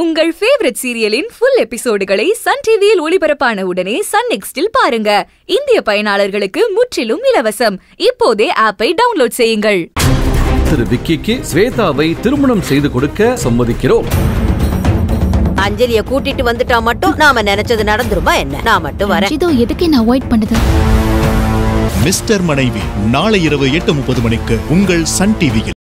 உங்கள் ஃபேவரட் சீரியலின் ஃபுல் எபிசோடுகளை சன் டிவியில் ஒளிபரப்பான உடனே சன் நெக்ஸ்டில் பாருங்க. இந்திய பயனாளர்களுக்கு முற்றிலும் இலவசம். இப்போதே ஆப்பை டவுன்லோட் செய்யுங்கள். திரு விக்கிக்கு ஸ்வேதாவை திருமணம் செய்து கொடுக்க சம்மதிக்கிறோம். அஞ்சலிய கூட்டிட்டு வந்துட்டா மட்டும் நாம நினைச்சது நடந்துருமா என்ன? நான் மட்டும் வரேன். இதோ எதுக்கு நான் அவாய்ட் பண்ணுது? மிஸ்டர் மனைவி நாளை இரவு எட்டு முப்பது மணிக்கு உங்கள் சன் டிவியில்